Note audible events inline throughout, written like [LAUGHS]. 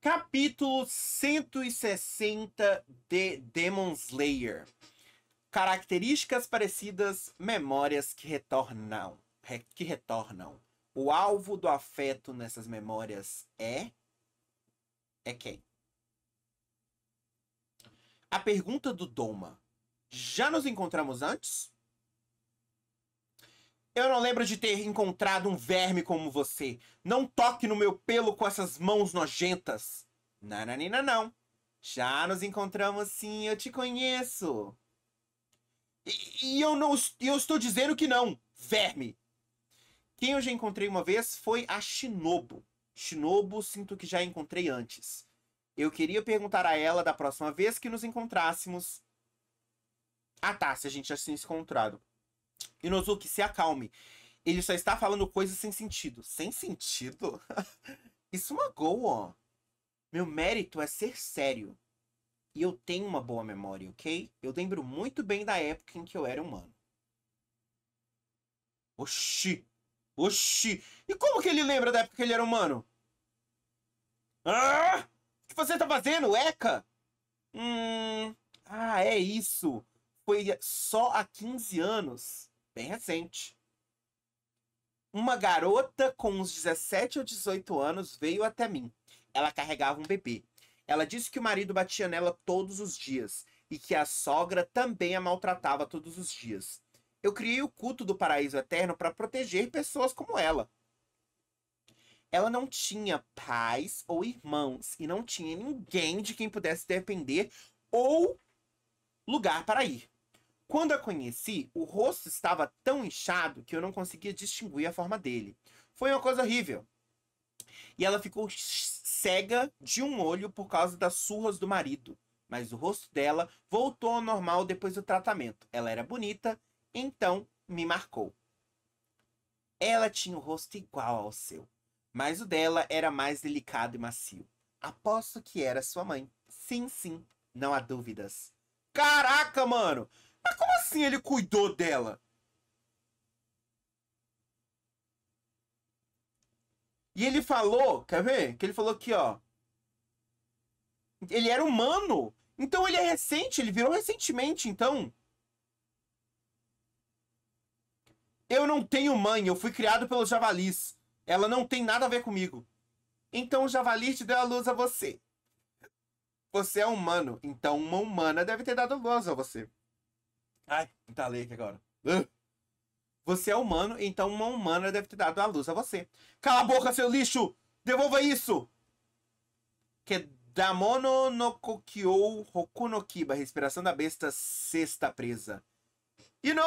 Capítulo 160 de Demon Slayer. Características parecidas, memórias que retornam. Re, que retornam. O alvo do afeto nessas memórias é. É quem? A pergunta do Doma. Já nos encontramos antes? Eu não lembro de ter encontrado um verme como você. Não toque no meu pelo com essas mãos nojentas. Nananina, não. Já nos encontramos sim, eu te conheço. E, e eu não eu estou dizendo que não, verme. Quem eu já encontrei uma vez foi a Shinobu. Shinobu sinto que já encontrei antes. Eu queria perguntar a ela da próxima vez que nos encontrássemos. Ah tá, se a gente já se encontrado. Inozuki, se acalme. Ele só está falando coisas sem sentido. Sem sentido? [LAUGHS] Isso magoa. Meu mérito é ser sério. E eu tenho uma boa memória, ok? Eu lembro muito bem da época em que eu era humano. Oxi! Oxi! E como que ele lembra da época que ele era humano? Ah! O que você tá fazendo, Eka? Hum. Ah, é isso. Foi só há 15 anos. Bem recente. Uma garota com uns 17 ou 18 anos veio até mim. Ela carregava um bebê. Ela disse que o marido batia nela todos os dias e que a sogra também a maltratava todos os dias. Eu criei o culto do paraíso eterno para proteger pessoas como ela. Ela não tinha pais ou irmãos e não tinha ninguém de quem pudesse depender ou lugar para ir. Quando a conheci, o rosto estava tão inchado que eu não conseguia distinguir a forma dele. Foi uma coisa horrível. E ela ficou cega de um olho por causa das surras do marido. Mas o rosto dela voltou ao normal depois do tratamento. Ela era bonita, então me marcou. Ela tinha o rosto igual ao seu, mas o dela era mais delicado e macio. Aposto que era sua mãe. Sim, sim, não há dúvidas. Caraca, mano! Mas como assim ele cuidou dela? E ele falou, quer ver? Que ele falou aqui, ó. Ele era humano. Então ele é recente, ele virou recentemente, então. Eu não tenho mãe, eu fui criado pelos javalis. Ela não tem nada a ver comigo. Então o javali te deu a luz a você. Você é humano, então uma humana deve ter dado luz a você. Ai, entalei aqui agora. Você é humano, então uma humana deve ter dado a luz a você. Cala a boca, seu lixo! Devolva isso! Que Damono no Kokyou Hoku no Kiba, respiração da besta, sexta presa. Ino!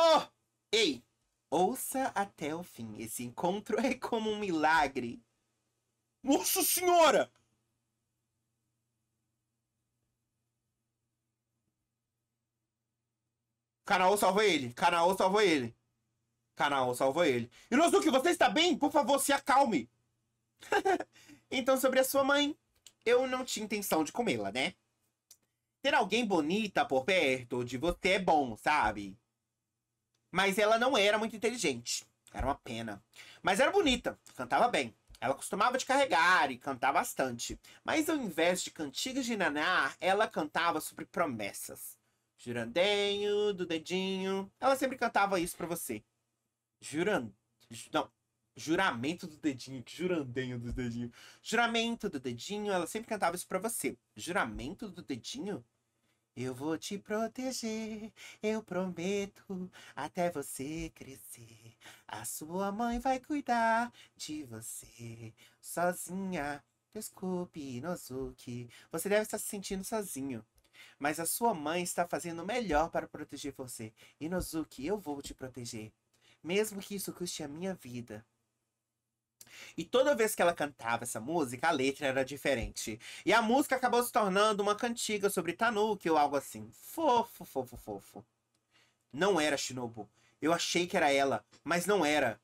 Ei! Ouça até o fim. Esse encontro [LAUGHS] é como um milagre. Nossa senhora! Canal salvou ele. Canal salvou ele. Canal salvou ele. Inosuke, você está bem? Por favor, se acalme. [LAUGHS] então, sobre a sua mãe, eu não tinha intenção de comê-la, né? Ter alguém bonita por perto de você é bom, sabe? Mas ela não era muito inteligente. Era uma pena. Mas era bonita, cantava bem. Ela costumava te carregar e cantar bastante. Mas ao invés de cantigas de naná, ela cantava sobre promessas. Jurandenho do dedinho. Ela sempre cantava isso pra você. Juran... Não. Juramento do dedinho. Que jurandenho do dedinho. Juramento do dedinho. Ela sempre cantava isso pra você. Juramento do dedinho? Eu vou te proteger, eu prometo, até você crescer. A sua mãe vai cuidar de você, sozinha. Desculpe, Inozuki. Você deve estar se sentindo sozinho. Mas a sua mãe está fazendo o melhor para proteger você. Inozuki, eu vou te proteger mesmo que isso custe a minha vida. E toda vez que ela cantava essa música, a letra era diferente. E a música acabou se tornando uma cantiga sobre Tanuki ou algo assim. Fofo, fofo, fofo. Não era Shinobu. Eu achei que era ela, mas não era.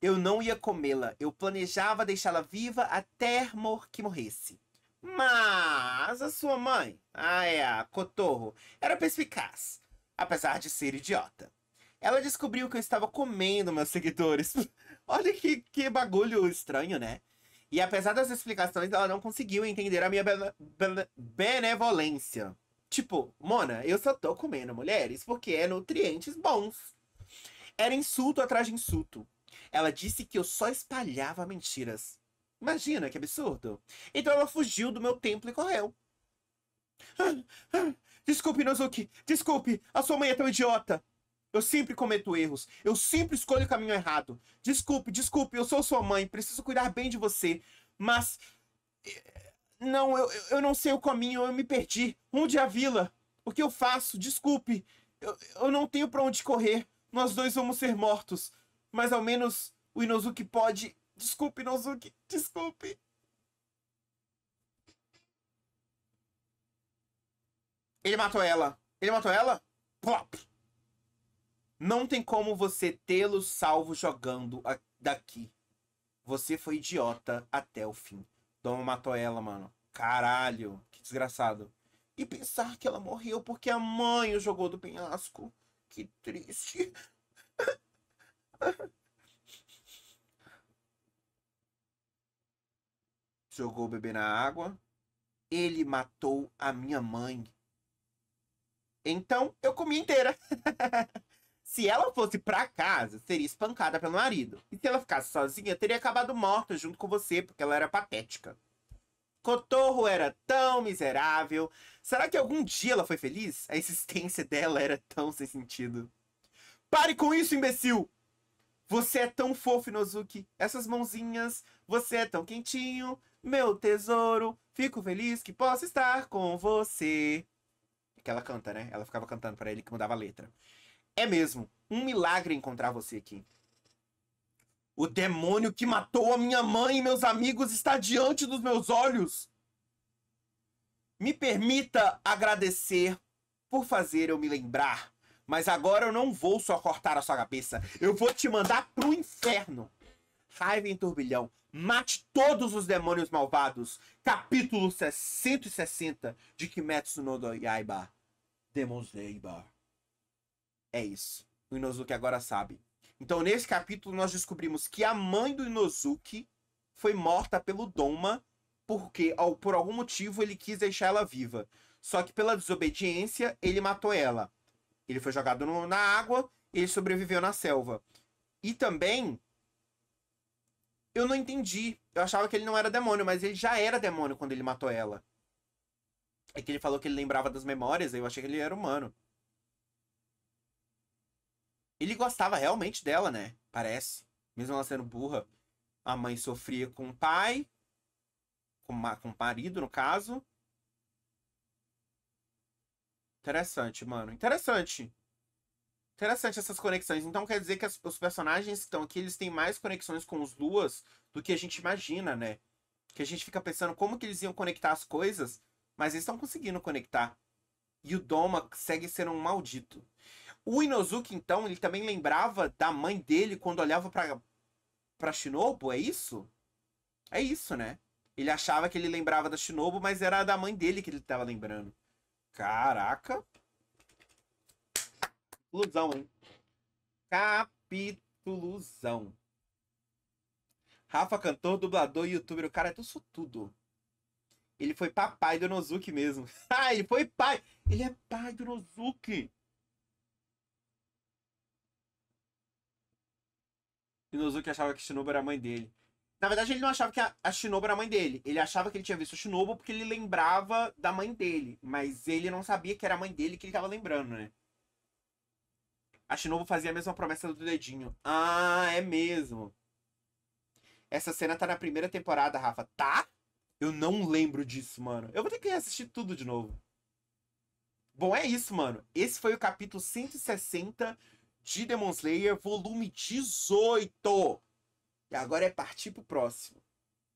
Eu não ia comê-la. Eu planejava deixá-la viva até mor que morresse. Mas a sua mãe, ah é, a Cotorro, era perspicaz, apesar de ser idiota. Ela descobriu que eu estava comendo meus seguidores. [LAUGHS] Olha que, que bagulho estranho, né? E apesar das explicações, ela não conseguiu entender a minha bene bene benevolência. Tipo, Mona, eu só tô comendo mulheres porque é nutrientes bons. Era insulto atrás de insulto. Ela disse que eu só espalhava mentiras. Imagina que absurdo. Então ela fugiu do meu templo e correu. [LAUGHS] Desculpe, Nozuki. Desculpe. A sua mãe é tão idiota. Eu sempre cometo erros. Eu sempre escolho o caminho errado. Desculpe, desculpe. Eu sou sua mãe. Preciso cuidar bem de você. Mas. Eh, não, eu, eu não sei o caminho. Eu me perdi. Onde é a vila? O que eu faço? Desculpe. Eu, eu não tenho para onde correr. Nós dois vamos ser mortos. Mas ao menos o Inozuki pode. Desculpe, Inozuki. Desculpe. Ele matou ela. Ele matou ela? Plop. Não tem como você tê-lo salvo jogando daqui. Você foi idiota até o fim. Doma matou ela, mano. Caralho, que desgraçado. E pensar que ela morreu porque a mãe o jogou do penhasco. Que triste. [LAUGHS] Jogou o bebê na água. Ele matou a minha mãe. Então, eu comi inteira. [LAUGHS] se ela fosse pra casa, seria espancada pelo marido. E se ela ficasse sozinha, teria acabado morta junto com você, porque ela era patética. Cotorro era tão miserável. Será que algum dia ela foi feliz? A existência dela era tão sem sentido. Pare com isso, imbecil! Você é tão fofo, Inozuki. Essas mãozinhas. Você é tão quentinho. Meu tesouro. Fico feliz que possa estar com você que ela canta, né? Ela ficava cantando para ele que mudava a letra. É mesmo, um milagre encontrar você aqui. O demônio que matou a minha mãe e meus amigos está diante dos meus olhos. Me permita agradecer por fazer eu me lembrar. Mas agora eu não vou só cortar a sua cabeça. Eu vou te mandar pro inferno. Raiva em turbilhão. Mate todos os demônios malvados. Capítulo 160 de Kimetsu no Yaiba. Demon Slayer. É isso. O Inozuki agora sabe. Então, nesse capítulo, nós descobrimos que a mãe do Inozuki foi morta pelo Doma porque, por algum motivo, ele quis deixar ela viva. Só que, pela desobediência, ele matou ela. Ele foi jogado no, na água, ele sobreviveu na selva. E também, eu não entendi. Eu achava que ele não era demônio, mas ele já era demônio quando ele matou ela. É que ele falou que ele lembrava das memórias, eu achei que ele era humano. Ele gostava realmente dela, né? Parece. Mesmo ela sendo burra. A mãe sofria com o pai. Com, com o marido, no caso. Interessante, mano. Interessante. Interessante essas conexões. Então quer dizer que as, os personagens que estão aqui, eles têm mais conexões com os duas do que a gente imagina, né? Que a gente fica pensando como que eles iam conectar as coisas, mas eles estão conseguindo conectar. E o Doma segue sendo um maldito. O Inozuki, então, ele também lembrava da mãe dele quando olhava pra, pra Shinobu, é isso? É isso, né? Ele achava que ele lembrava da Shinobu, mas era da mãe dele que ele tava lembrando. Caraca. Capituluzão, hein? Capituluzão. Rafa, cantor, dublador, youtuber. O cara é tudo tudo. Ele foi papai do Nozuki mesmo. [LAUGHS] ah, ele foi pai. Ele é pai do Nozuki. E Nozuki achava que Shinobu era a mãe dele. Na verdade, ele não achava que a, Shinobu era a mãe dele. Ele achava que ele tinha visto Shinobu porque ele lembrava da mãe dele. Mas ele não sabia que era a mãe dele que ele tava lembrando, né? A Shinobu fazia a mesma promessa do dedinho. Ah, é mesmo. Essa cena tá na primeira temporada, Rafa. Tá? Eu não lembro disso, mano. Eu vou ter que assistir tudo de novo. Bom, é isso, mano. Esse foi o capítulo 160 de Demon Slayer, volume 18. E agora é partir pro próximo.